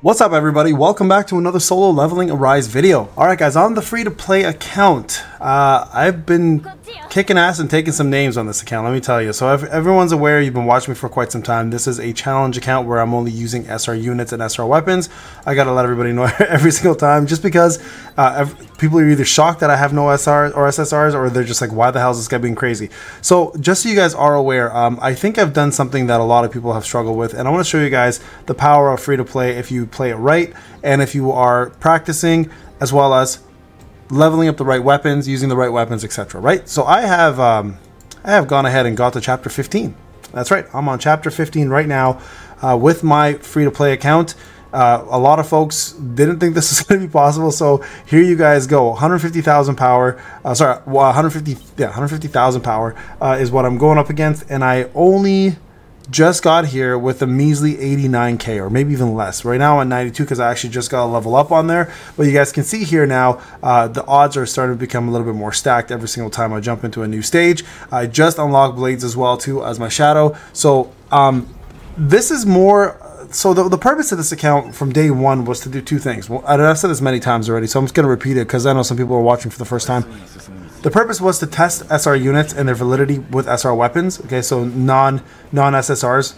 What's up everybody, welcome back to another solo leveling Arise video. Alright guys, on the free to play account, uh, I've been kicking ass and taking some names on this account, let me tell you. So everyone's aware, you've been watching me for quite some time, this is a challenge account where I'm only using SR units and SR weapons. I gotta let everybody know every single time, just because uh, people are either shocked that I have no SRs or SSRs, or they're just like, why the hell is this guy being crazy? So just so you guys are aware, um, I think I've done something that a lot of people have struggled with, and I want to show you guys the power of free to play if you play it right and if you are practicing as well as leveling up the right weapons, using the right weapons, etc. Right? So I have um, I have gone ahead and got to chapter 15. That's right. I'm on chapter 15 right now uh, with my free to play account. Uh, a lot of folks didn't think this was going to be possible, so here you guys go. 150,000 power. Uh, sorry, 150. Yeah, 150,000 power uh, is what I'm going up against, and I only just got here with a measly 89k or maybe even less. Right now I'm at 92 because I actually just got a level up on there. But you guys can see here now uh, the odds are starting to become a little bit more stacked every single time I jump into a new stage. I just unlocked blades as well too as my shadow. So um, this is more so the, the purpose of this account from day one was to do two things. Well, I've said this many times already, so I'm just going to repeat it because I know some people are watching for the first time. The purpose was to test SR units and their validity with SR weapons. Okay, so non non SSRs,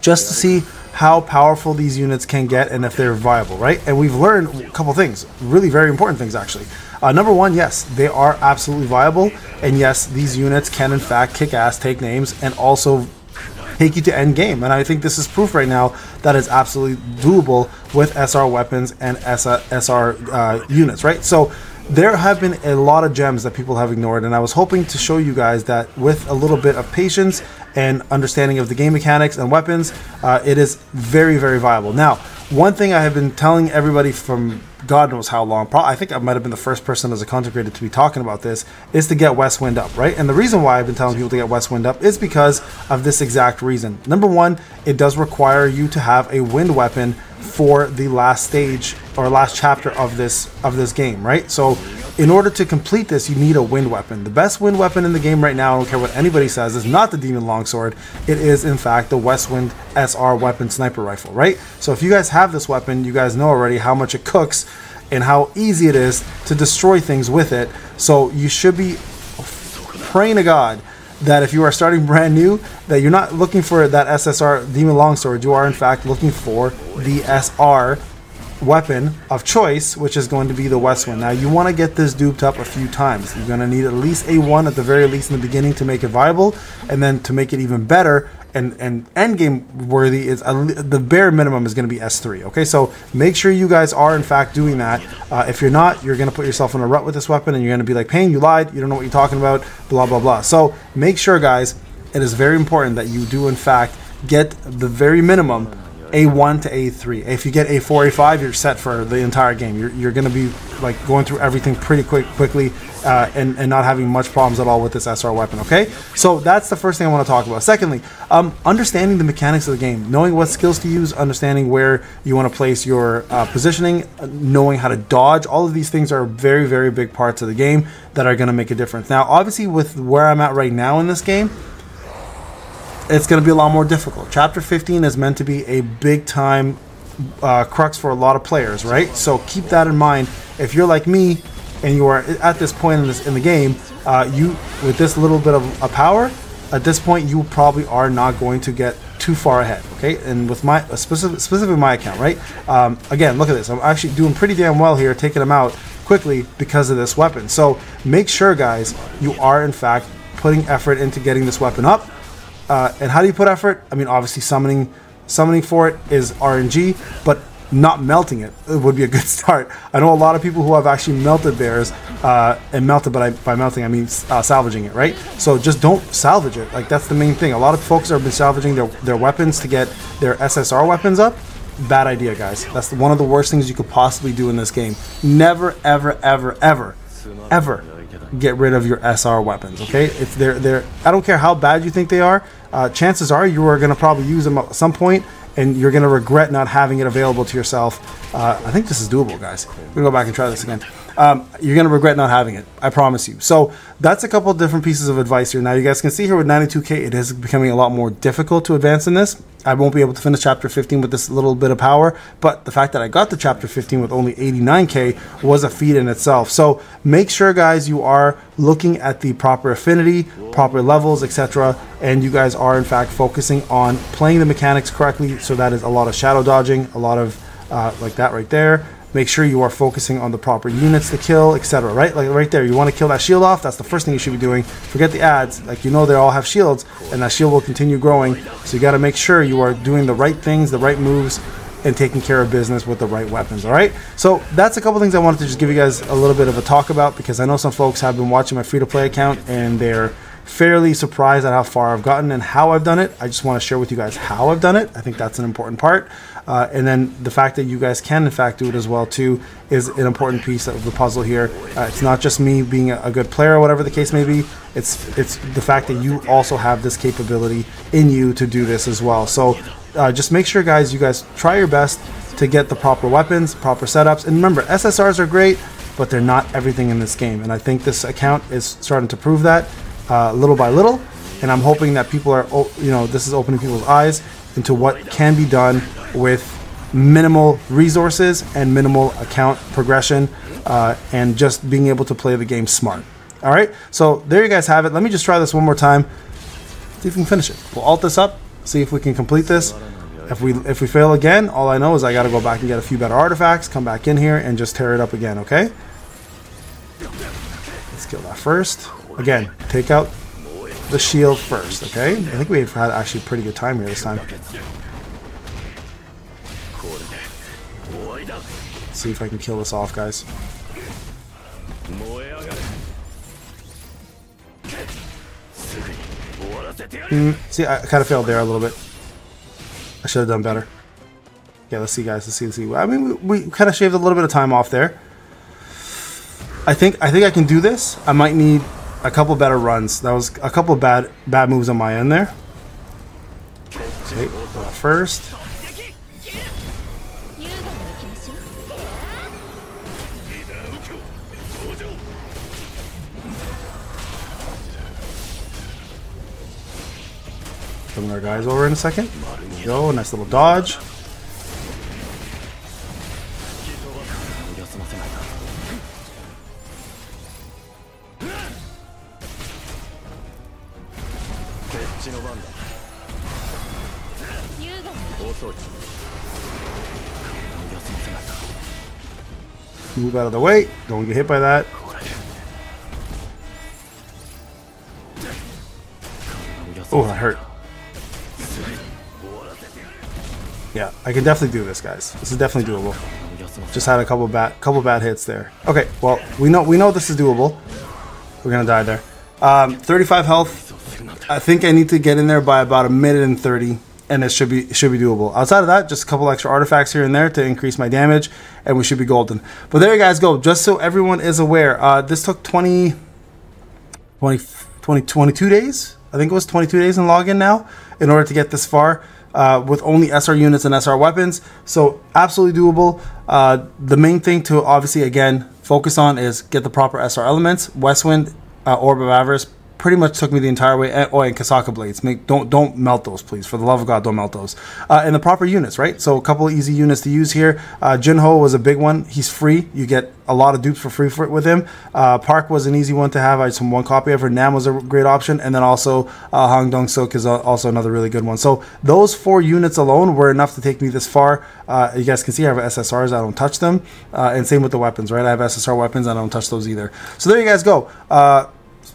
just to see how powerful these units can get and if they're viable, right? And we've learned a couple things, really very important things actually. Uh, number one, yes, they are absolutely viable, and yes, these units can in fact kick ass, take names, and also take you to end game. And I think this is proof right now that it's absolutely doable with SR weapons and SR uh, units, right? So there have been a lot of gems that people have ignored, and I was hoping to show you guys that with a little bit of patience and understanding of the game mechanics and weapons, uh, it is very, very viable. Now, one thing I have been telling everybody from God knows how long, probably, I think I might have been the first person as a content creator to be talking about this, is to get West Wind up, right? And the reason why I've been telling people to get West Wind up is because of this exact reason. Number one, it does require you to have a wind weapon for the last stage or last chapter of this of this game, right? So in order to complete this, you need a wind weapon. The best wind weapon in the game right now, I don't care what anybody says, is not the Demon Longsword. It is, in fact, the Westwind SR weapon sniper rifle, right? So if you guys have this weapon, you guys know already how much it cooks and how easy it is to destroy things with it. So you should be praying to God that if you are starting brand new, that you're not looking for that SSR Demon Longsword, you are in fact looking for the SR weapon of choice, which is going to be the West Westwind. Now you want to get this duped up a few times. You're going to need at least a one at the very least in the beginning to make it viable, and then to make it even better and and end game worthy is a, the bare minimum is going to be S3. Okay, so make sure you guys are in fact doing that. Uh, if you're not, you're going to put yourself in a rut with this weapon, and you're going to be like, "Payne, you lied. You don't know what you're talking about." Blah blah blah. So make sure, guys, it is very important that you do in fact get the very minimum a1 to A3. If you get A4, A5, you're set for the entire game. You're, you're going to be like going through everything pretty quick, quickly, uh, and, and not having much problems at all with this SR weapon. Okay, so that's the first thing I want to talk about. Secondly, um, understanding the mechanics of the game, knowing what skills to use, understanding where you want to place your uh, positioning, knowing how to dodge. All of these things are very, very big parts of the game that are going to make a difference. Now, obviously, with where I'm at right now in this game it's going to be a lot more difficult. Chapter 15 is meant to be a big time uh, crux for a lot of players, right? So keep that in mind. If you're like me and you are at this point in this in the game, uh, you with this little bit of a power, at this point you probably are not going to get too far ahead. Okay, and with my uh, specific specifically my account, right? Um, again, look at this. I'm actually doing pretty damn well here, taking them out quickly because of this weapon. So make sure, guys, you are in fact putting effort into getting this weapon up uh, and how do you put effort? I mean, obviously summoning summoning for it is RNG, but not melting it, it would be a good start. I know a lot of people who have actually melted theirs uh, and melted, but I, by melting I mean uh, salvaging it, right? So just don't salvage it. Like that's the main thing. A lot of folks have been salvaging their, their weapons to get their SSR weapons up. Bad idea, guys. That's one of the worst things you could possibly do in this game. Never, ever, ever, ever, ever get rid of your SR weapons. Okay, if they're they're I don't care how bad you think they are. Uh, chances are you are going to probably use them at some point, and you're going to regret not having it available to yourself. Uh, I think this is doable, guys. We're gonna go back and try this again. um, you're to regret not having it. I promise you. So that's a couple different pieces of advice here. Now you guys can see here with 92k, it is becoming a lot more difficult to advance in this. I won't be able to finish chapter 15 with this little bit of power, but the fact that I got to chapter 15 with only 89k was a feat in itself. So make sure, guys, you are looking at the proper affinity, proper levels, etc., and you guys are in fact focusing on playing the mechanics correctly. So that is a lot of shadow dodging, a lot of uh, like that right there make sure you are focusing on the proper units to kill, etc. Right, like right there, you want to kill that shield off. That's the first thing you should be doing. Forget the ads, like you know they all have shields, and that shield will continue growing. So you got to make sure you are doing the right things, the right moves, and taking care of business with the right weapons. All right. So that's a couple things I wanted to just give you guys a little bit of a talk about because I know some folks have been watching my free to play account and they're fairly surprised at how far I've gotten and how I've done it. I just want to share with you guys how I've done it. I think that's an important part. Uh, and then the fact that you guys can in fact do it as well too is an important piece of the puzzle here. Uh, it's not just me being a, good player or whatever the case may be. It's it's the fact that you also have this capability in you to do this as well. So uh, just make sure guys, you guys try your best to get the proper weapons, proper setups. And remember, SSRs are great, but they're not everything in this game. And I think this account is starting to prove that uh, little by little. And I'm hoping that people are, you know, this is opening people's eyes into what can be done with minimal resources and minimal account progression uh, and just being able to play the game smart. All right, so there you guys have it. Let me just try this one more time. See if we can finish it. We'll alt this up, see if we can complete this. If we if we fail again, all I know is I got to go back and get a few better artifacts, come back in here, and just tear it up again, okay? Let's kill that first. Again, take out the shield first, okay? I think we've had actually pretty good time here this time. see if I can kill this off, guys. Mm, see, I kind of failed there a little bit. I should have done better. Yeah, let's see, guys. Let's see. Let's see. I mean, we, we kind of shaved a little bit of time off there. I think I think I can do this. I might need a couple better runs. That was a couple bad bad moves on my end there. Okay, first. Coming our guys over in a second. Go, nice little dodge. Move out of the way. Don't get hit by that. Oh, that hurt. Yeah, I can definitely do this, guys. This is definitely doable. Just had a couple bad, couple bad hits there. Okay, well, we know we know this is doable. We're gonna die there. Um, 35 health. I think I need to get in there by about a minute and 30, and it should be should be doable. Outside of that, just a couple extra artifacts here and there to increase my damage, and we should be golden. But there you guys go. Just so everyone is aware, uh, this took 20, 20, 20, 22 days. I think it was 22 days in login now in order to get this far uh, with only SR units and SR weapons. So absolutely doable. Uh, the main thing to obviously again focus on is get the proper SR elements. Westwind, uh, Orb of Avarice, pretty much took me the entire way. Oh, and Kasaka blades. Make don't don't melt those, please. For the love of God, don't melt those. Uh, and the proper units, right? So a couple easy units to use here. Uh, Jinho was a big one. He's free. You get a lot of dupes for free for, with him. Uh, Park was an easy one to have. I had some one copy of her. Nam was a great option, and then also uh, Hwang Dongsuk is also another really good one. So those four units alone were enough to take me this far. Uh, you guys can see I have SSRs. I don't touch them, uh, and same with the weapons, right? I have SSR weapons. I don't touch those either. So there you guys go.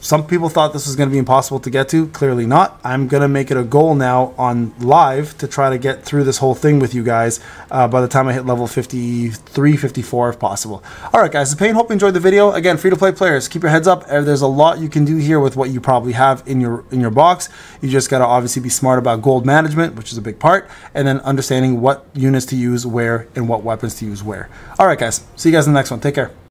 Some people thought this was going to be impossible to get to. Clearly not. I'm going to make it a goal now on live to try to get through this whole thing with you guys uh, by the time I hit level 53, 54 if possible. All right, guys. The Payne. Hope you enjoyed the video. Again, free to play players. Keep your heads up. There's a lot you can do here with what you probably have in your in your box. You just got to obviously be smart about gold management, which is a big part, and then understanding what units to use where and what weapons to use where. All right, guys. See you guys in the next one. Take care.